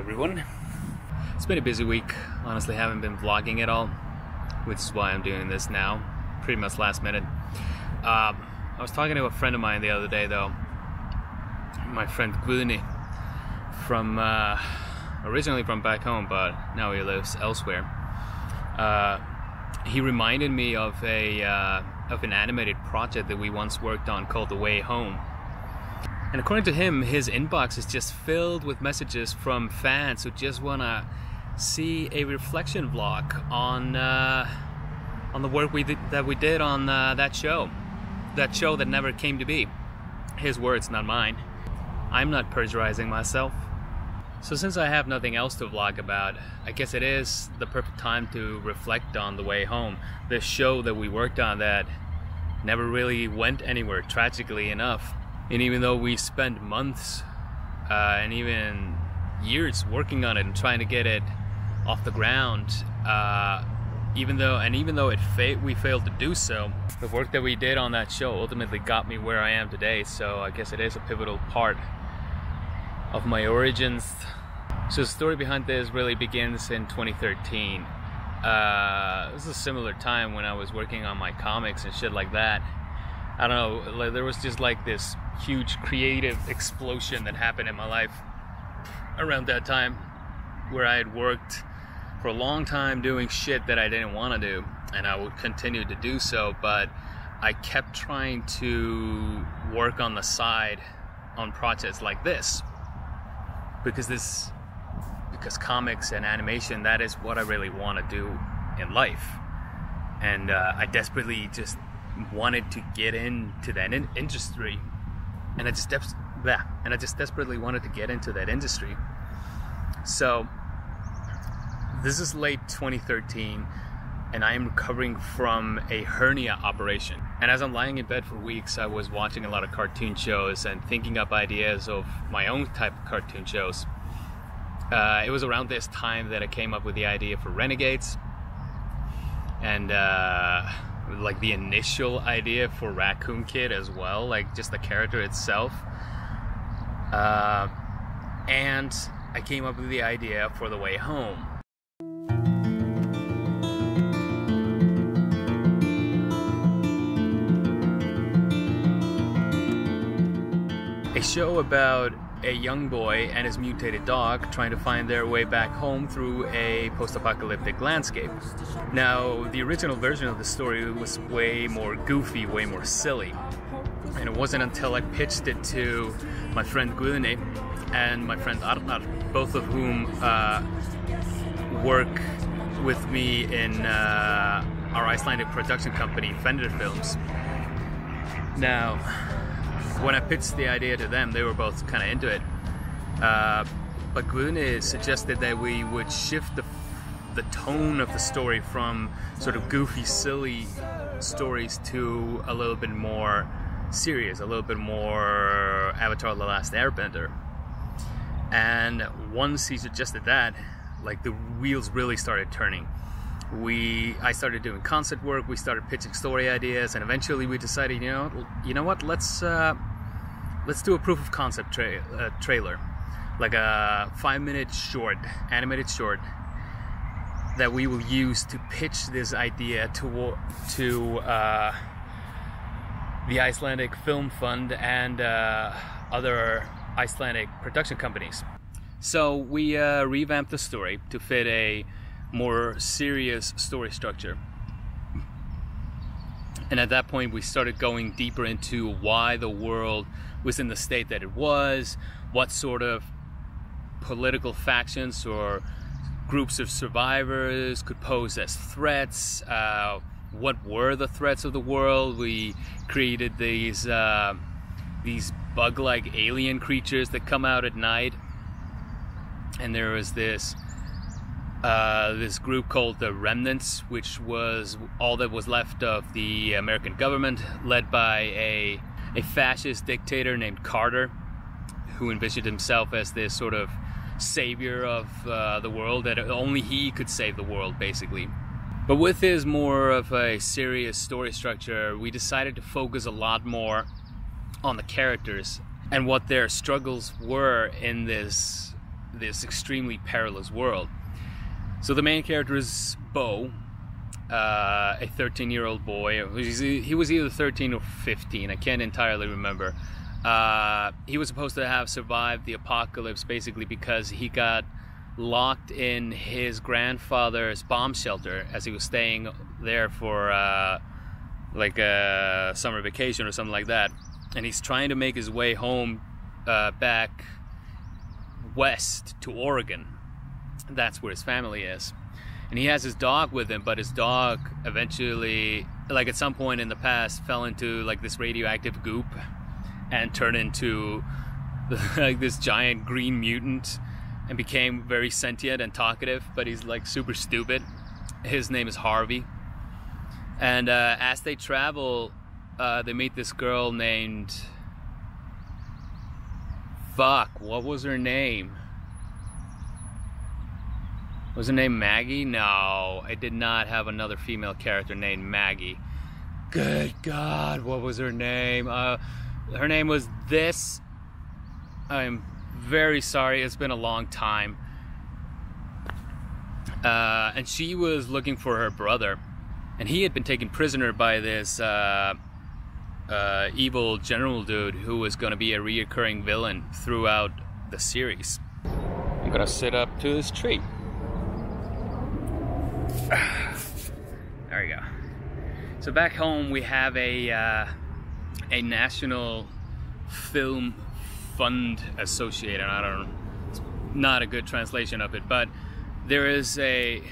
Everyone. It's been a busy week. Honestly, haven't been vlogging at all, which is why I'm doing this now, pretty much last minute. Um, I was talking to a friend of mine the other day, though. My friend Guðni, from uh, originally from back home, but now he lives elsewhere. Uh, he reminded me of a uh, of an animated project that we once worked on called The Way Home and according to him, his inbox is just filled with messages from fans who just want to see a reflection vlog on uh, on the work we did, that we did on uh, that show, that show that never came to be. His words, not mine. I'm not perjurizing myself. So since I have nothing else to vlog about, I guess it is the perfect time to reflect on the way home. This show that we worked on that never really went anywhere, tragically enough. And even though we spent months uh, and even years working on it and trying to get it off the ground, uh, even though and even though it fa- we failed to do so, the work that we did on that show ultimately got me where I am today. So I guess it is a pivotal part of my origins. So the story behind this really begins in 2013. Uh, this is a similar time when I was working on my comics and shit like that. I don't know, like, there was just like this huge creative explosion that happened in my life around that time where I had worked for a long time doing shit that I didn't want to do and I would continue to do so but I kept trying to work on the side on projects like this. Because this because comics and animation that is what I really want to do in life. And uh, I desperately just wanted to get into that in- industry and I just yeah, and I just desperately wanted to get into that industry. So this is late 2013 and I am recovering from a hernia operation. And as I'm lying in bed for weeks, I was watching a lot of cartoon shows and thinking up ideas of my own type of cartoon shows. Uh, it was around this time that I came up with the idea for Renegades and uh, like the initial idea for Raccoon Kid as well, like just the character itself. Uh, and I came up with the idea for The Way Home. A show about a young boy and his mutated dog trying to find their way back home through a post apocalyptic landscape. Now, the original version of the story was way more goofy, way more silly. And it wasn't until I pitched it to my friend Guðni and my friend Arnar, both of whom uh, work with me in uh, our Icelandic production company, Fender Films. Now, when I pitched the idea to them, they were both kind of into it. Uh, but Guðni suggested that we would shift the the tone of the story from sort of goofy, silly stories to a little bit more serious, a little bit more Avatar: The Last Airbender. And once he suggested that, like the wheels really started turning. We, I started doing concept work. We started pitching story ideas, and eventually we decided, you know, you know what? Let's uh, let's do a proof of concept tra- uh, trailer, like a five minute short, animated short that we will use to pitch this idea to to uh, the Icelandic Film Fund and uh, other Icelandic production companies. So we uh, revamped the story to fit a more serious story structure. And at that point, we started going deeper into why the world was in the state that it was, what sort of political factions or groups of survivors could pose as threats, uh, what were the threats of the world. We created these uh, these bug-like alien creatures that come out at night, and there was this uh, this group called the Remnants, which was all that was left of the American government, led by a a fascist dictator named Carter, who envisioned himself as this sort of savior of uh, the world, that only he could save the world, basically. But with his more of a serious story structure, we decided to focus a lot more on the characters and what their struggles were in this this extremely perilous world. So the main character is Bo, uh, a 13 year old boy. He was either 13 or 15, I can't entirely remember. Uh, he was supposed to have survived the apocalypse basically because he got locked in his grandfather's bomb shelter as he was staying there for uh, like a summer vacation or something like that. And he's trying to make his way home uh, back west to Oregon. That's where his family is. And he has his dog with him, but his dog eventually, like at some point in the past, fell into like this radioactive goop and turned into like this giant green mutant and became very sentient and talkative, but he's like super stupid. His name is Harvey. And uh, as they travel, uh, they meet this girl named. Fuck, what was her name? Was her name Maggie? No, I did not have another female character named Maggie. Good God, what was her name? Uh, her name was this. I'm very sorry, it's been a long time. Uh, and she was looking for her brother, and he had been taken prisoner by this uh, uh, evil general dude who was going to be a reoccurring villain throughout the series. I'm gonna sit up to this tree. there we go. So back home we have a uh, a national film fund associated. I don't know, it's not a good translation of it, but there is a,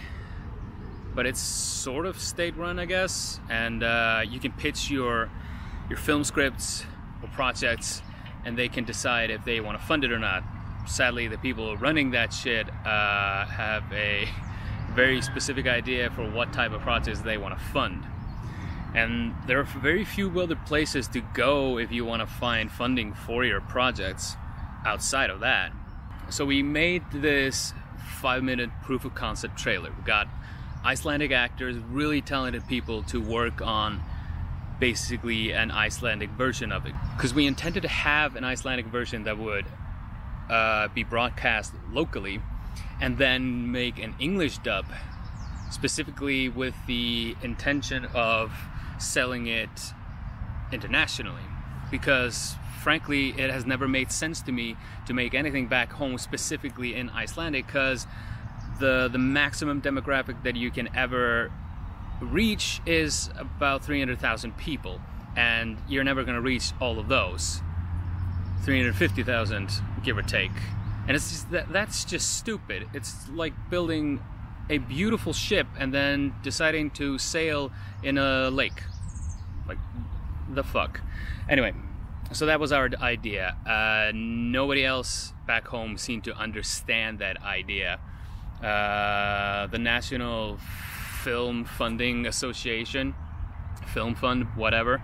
but it's sort of state run, I guess, and uh, you can pitch your your film scripts or projects, and they can decide if they want to fund it or not. Sadly, the people running that shit uh, have a very specific idea for what type of projects they want to fund. And there are very few other places to go if you want to find funding for your projects outside of that. So we made this five minute proof of concept trailer. We got Icelandic actors, really talented people to work on basically an Icelandic version of it. Because we intended to have an Icelandic version that would uh, be broadcast locally and then make an English dub specifically with the intention of selling it internationally. Because frankly it has never made sense to me to make anything back home specifically in Icelandic because the the maximum demographic that you can ever reach is about 300,000 people and you're never going to reach all of those. 350,000 give or take and it's just that that's just stupid it's like building a beautiful ship and then deciding to sail in a lake. Like, the fuck. Anyway, so that was our idea. Uh, nobody else back home seemed to understand that idea. Uh, the National Film Funding Association, Film Fund, whatever,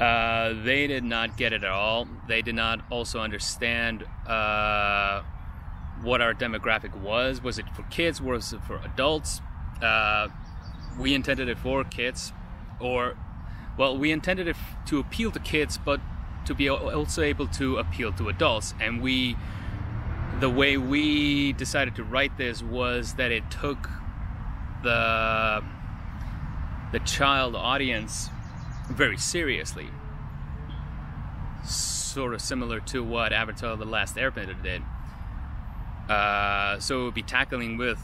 uh, they did not get it at all. They did not also understand uh, what our demographic was. Was it for kids? Was it for adults? Uh, we intended it for kids, or well, we intended it to appeal to kids, but to be also able to appeal to adults. And we, the way we decided to write this was that it took the the child audience very seriously. Sort of similar to what Avatar: The Last Airbender did uh, so we'll be tackling with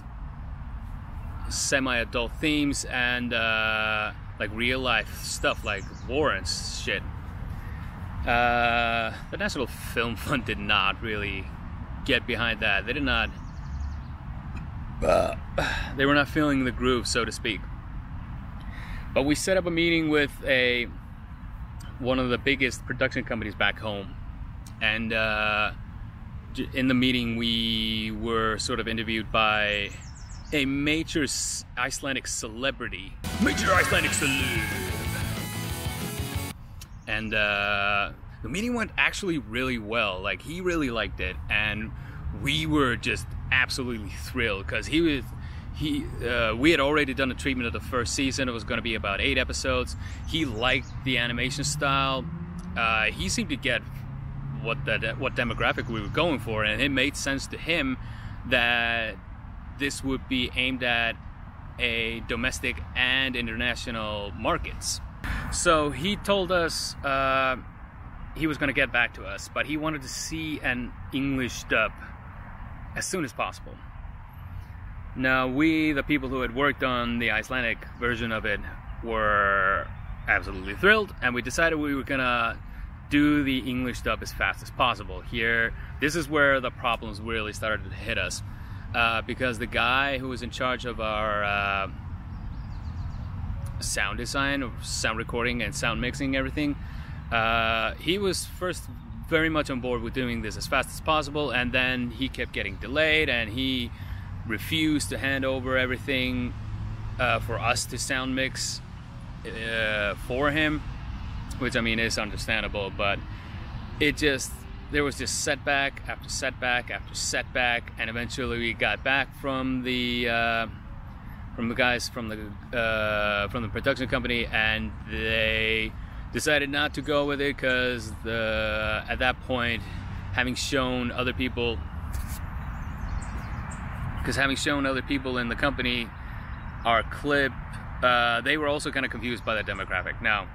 semi-adult themes and uh, like real life stuff like war and shit. Uh, the National Film Fund did not really get behind that. They did not. They were not feeling the groove, so to speak. But we set up a meeting with a one of the biggest production companies back home, and uh, in the meeting, we were sort of interviewed by a major Icelandic celebrity. Major Icelandic celeb. And uh, the meeting went actually really well. Like, he really liked it. And we were just absolutely thrilled because he was. He, uh, we had already done a treatment of the first season. It was going to be about eight episodes. He liked the animation style. Uh, he seemed to get what that what demographic we were going for, and it made sense to him that this would be aimed at a domestic and international markets. So he told us uh, he was going to get back to us, but he wanted to see an English dub as soon as possible. Now, we, the people who had worked on the Icelandic version of it, were absolutely thrilled, and we decided we were gonna do the English dub as fast as possible. Here, this is where the problems really started to hit us, uh, because the guy who was in charge of our uh, sound design, sound recording, and sound mixing, everything, uh, he was first very much on board with doing this as fast as possible, and then he kept getting delayed, and he refused to hand over everything uh, for us to sound mix uh, for him, which I mean is understandable, but it just there was just setback after setback after setback, and eventually we got back from the uh, from the guys from the uh, from the production company, and they decided not to go with it because the at that point, having shown other people because having shown other people in the company our clip, uh, they were also kind of confused by the demographic. Now,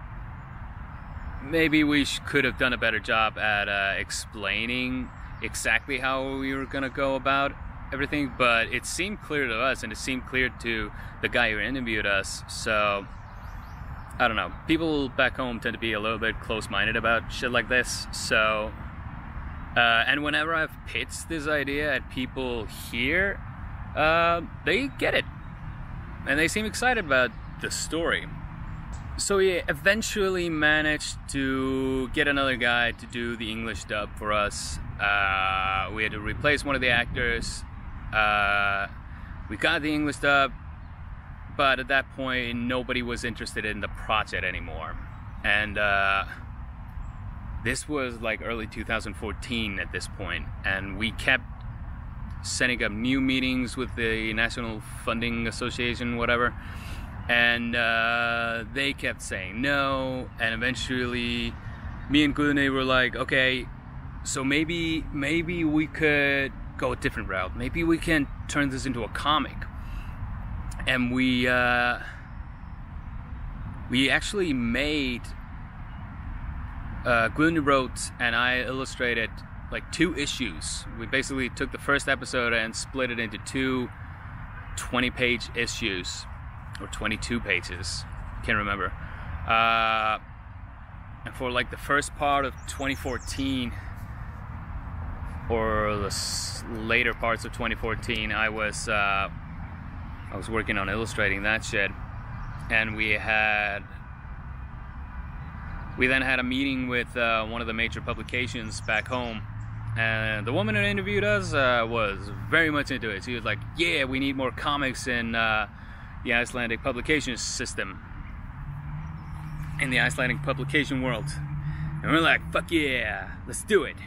maybe we could have done a better job at uh, explaining exactly how we were going to go about everything, but it seemed clear to us and it seemed clear to the guy who interviewed us. So, I don't know. People back home tend to be a little bit close minded about shit like this. So, uh, and whenever I've pitched this idea at people here, uh, they get it. And they seem excited about the story. So we eventually managed to get another guy to do the English dub for us. Uh, we had to replace one of the actors. Uh, we got the English dub, but at that point, nobody was interested in the project anymore. And uh, this was like early 2014 at this point, and we kept setting up new meetings with the National Funding Association, whatever. And uh, they kept saying no, and eventually, me and Guðni were like, okay, so maybe maybe we could go a different route. Maybe we can turn this into a comic. And we uh, we actually made uh, Guðni wrote and I illustrated like two issues. We basically took the first episode and split it into two 20 page issues or 22 pages. Can't remember. Uh, and for like the first part of 2014 or the later parts of 2014, I was uh, I was working on illustrating that shit, and we had we then had a meeting with uh, one of the major publications back home and the woman who interviewed us uh, was very much into it. She was like, "Yeah, we need more comics in uh, the Icelandic publication system, in the Icelandic publication world." And we're like, "Fuck yeah, let's do it!"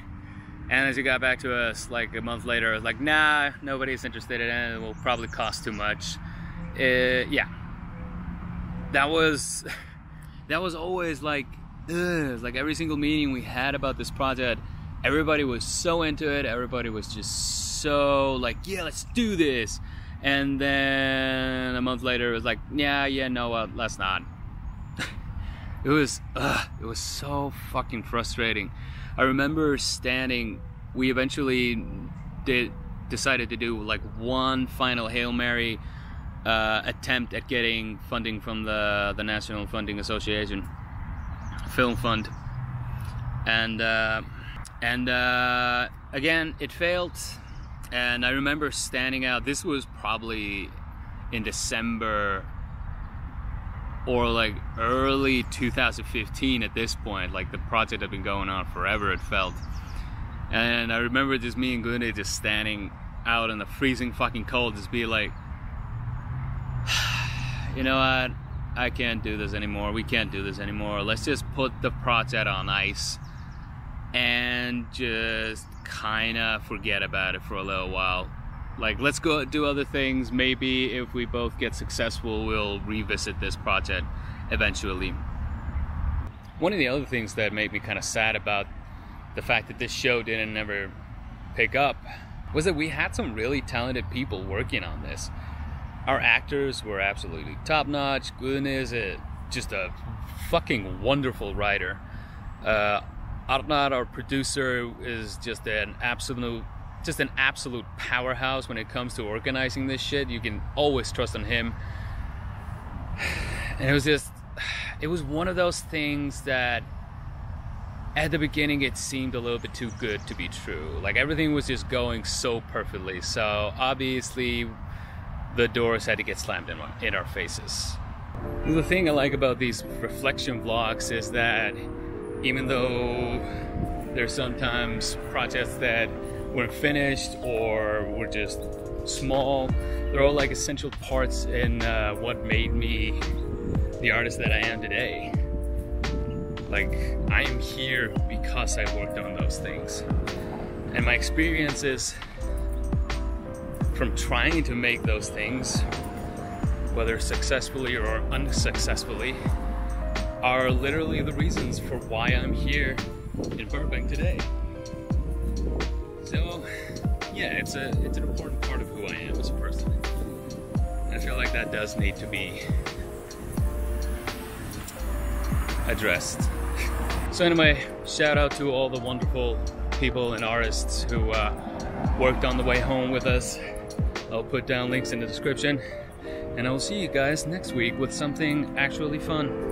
And as she got back to us like a month later, like, "Nah, nobody's interested in it. It will probably cost too much." Uh, yeah, that was that was always like, ugh, like every single meeting we had about this project everybody was so into it. Everybody was just so like, yeah, let's do this. And then a month later, it was like, yeah, yeah, no, uh, let's not. it was, it was so fucking frustrating. I remember standing. We eventually did decided to do like one final hail mary uh, attempt at getting funding from the the National Funding Association Film Fund, and uh, and uh, again, it failed. And I remember standing out. This was probably in December or like early 2015 at this point. Like the project had been going on forever, it felt. And I remember just me and Guðni just standing out in the freezing fucking cold, just be like, you know what? I can't do this anymore. We can't do this anymore. Let's just put the project on ice and just kind of forget about it for a little while. Like, let's go do other things. Maybe if we both get successful, we'll revisit this project eventually. One of the other things that made me kind of sad about the fact that this show didn't ever pick up was that we had some really talented people working on this. Our actors were absolutely top notch. Guðni is a, just a fucking wonderful writer. Uh, Arnar, our producer, is just an absolute just an absolute powerhouse when it comes to organizing this shit. You can always trust on him. And it was just it was one of those things that at the beginning it seemed a little bit too good to be true. Like everything was just going so perfectly. So obviously the doors had to get slammed in, in our faces. The thing I like about these reflection vlogs is that even though there's sometimes projects that weren't finished or were just small, they're all like essential parts in uh, what made me the artist that I am today. Like, I am here because I worked on those things. And my experiences from trying to make those things, whether successfully or unsuccessfully, are literally the reasons for why I'm here in Burbank today. So, yeah, it's a it's an important part of who I am as a person. I feel like that does need to be addressed. So anyway, shout out to all the wonderful people and artists who uh, worked on the way home with us. I'll put down links in the description. And I will see you guys next week with something actually fun.